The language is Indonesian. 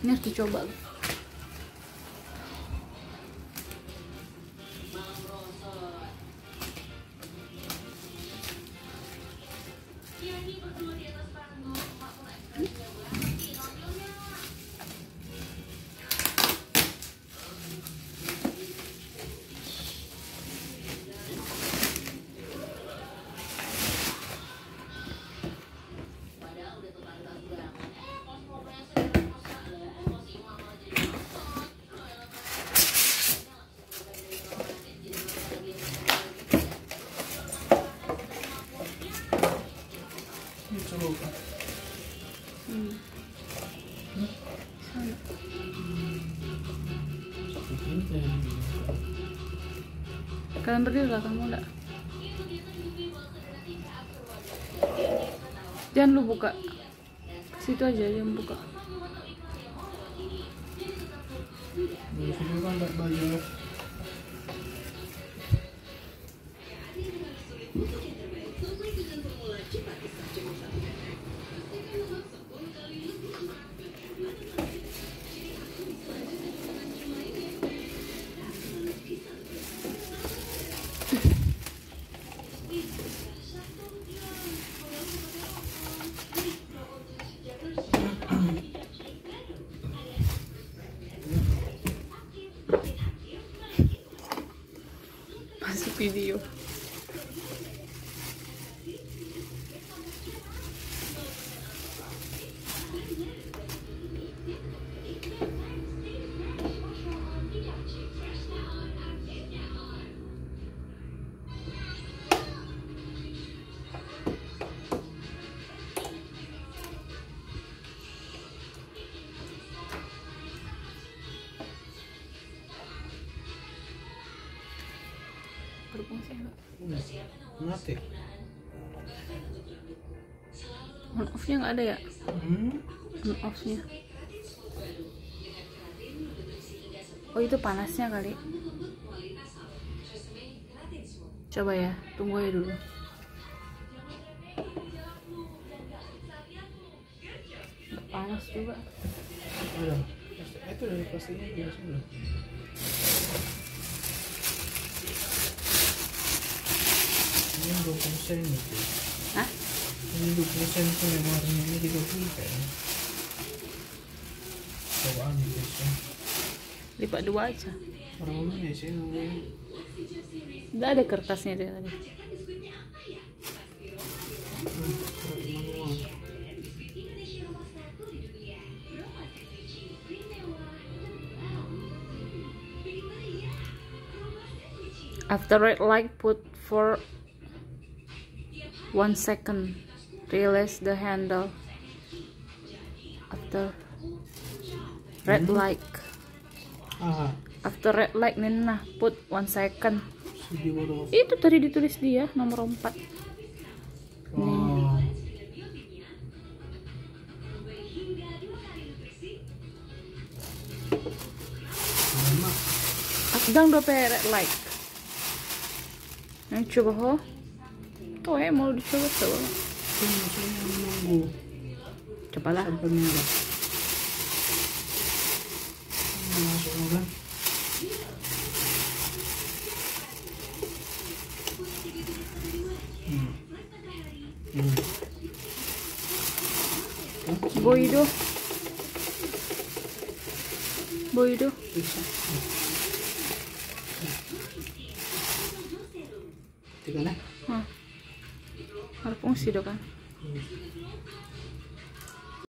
ini harus dicoba. Ini coba. hmm. Kalian berdiri lah kamu enggak jangan lu buka situ aja yang buka Di sini kan ada berfungsi enggak Mati. on off nya nggak ada ya Hmm. on off nya oh itu panasnya kali coba ya tunggu aja dulu panas juga Ada. Itu dari plastiknya juga sudah. Ini 20 sen itu. Ini 20 sen tuh yang warnanya ini 30 kayaknya. Cobaan gitu. lipat dua aja Orang sih ada kertasnya dia tadi. After red light, put for one second. Release the handle. After red light. Ah, After red light, Nina, put one second. Itu tadi ditulis dia nomor 4 Oh. Lama. Akdang do pe red light. Yang coba ho. Tuh eh mau dicoba coba. Cobalah. kan? Hmm. Hmm. Boido. Boido. Tiga lah. Hah. Harus fungsi dong kan.